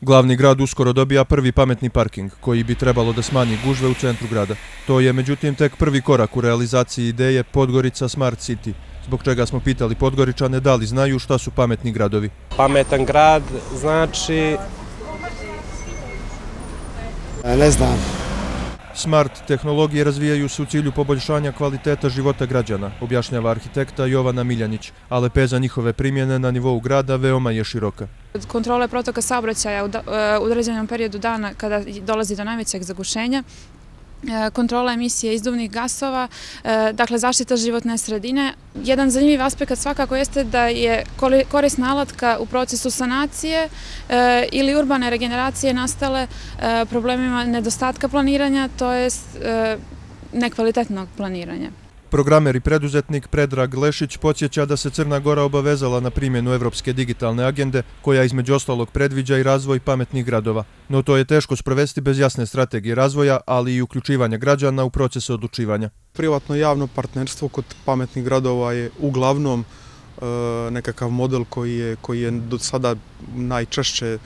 Glavni grad uskoro dobija prvi pametni parking, koji bi trebalo da smanji gužve u centru grada. To je međutim tek prvi korak u realizaciji ideje Podgorica Smart City, zbog čega smo pitali Podgoričane da li znaju šta su pametni gradovi. Pametan grad znači... Ne znam. Smart tehnologije razvijaju se u cilju poboljšanja kvaliteta života građana, objašnjava arhitekta Jovana Miljanić, a lepeza njihove primjene na nivou grada veoma je široka. Kontrole protoka saobraćaja e, u određenom periodu dana kada dolazi do najvećeg zagušenja, E, kontrola emisije izduvnih gasova, e, dakle zaštita životne sredine. Jedan zanimljiv aspekt svakako jeste da je korisna alatka u procesu sanacije e, ili urbane regeneracije nastale problemima nedostatka planiranja, to je nekvalitetnog planiranja. Programer i preduzetnik Predrag Lešić podsjeća da se Crna Gora obavezala na primjenu Evropske digitalne agende, koja između ostalog predviđa i razvoj pametnih gradova. No to je teško sprovesti bez jasne strategije razvoja, ali i uključivanja građana u procese odlučivanja. Privatno javno partnerstvo kod pametnih gradova je uglavnom e, nekakav model koji je do sada najčešće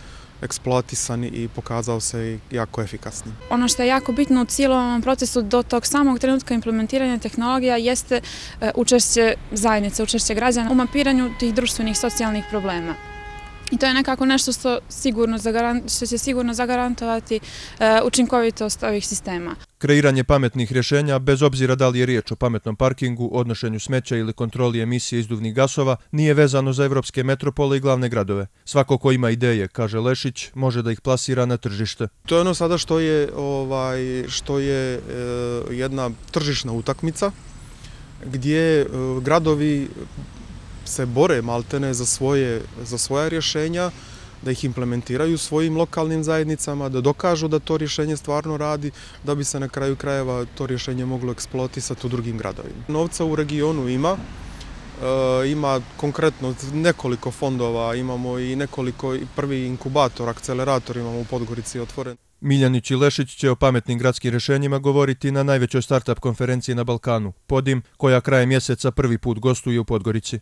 eksploatisan i pokazao se jako efikasnim. Ono što je jako bitno u cijelom procesu do tog samog trenutka implementiranja tehnologija jeste e, učešće zajednice, učešće građana u mapiranju tih društvenih socijalnih problema. I to je nekako nešto što, sigurno što će sigurno zagarantovati e, učinkovitost ovih sistema. Kreiranje pametnih rješenja, bez obzira da li je riječ o pametnom parkingu, odnošenju smeća ili kontroli emisije izduvnih gasova, nije vezano za evropske metropole i glavne gradove. Svako ko ima ideje, kaže Lešić, može da ih plasira na tržište. To je ono sada što je, ovaj, što je e, jedna tržišna utakmica gdje e, gradovi se bore maltene za svoje, za svoja rješenja, da ih implementiraju svojim lokalnim zajednicama, da dokažu da to rješenje stvarno radi, da bi se na kraju krajeva to rješenje moglo eksploatisati u drugim gradovima. Novca u regionu ima, e, ima konkretno nekoliko fondova, imamo i nekoliko prvi inkubator, akcelerator imamo u Podgorici otvoren. Miljanić i Lešić će o pametnim gradskim rješenjima govoriti na najvećoj startup konferenciji na Balkanu, Podim, koja kraje mjeseca prvi put gostuje u Podgorici.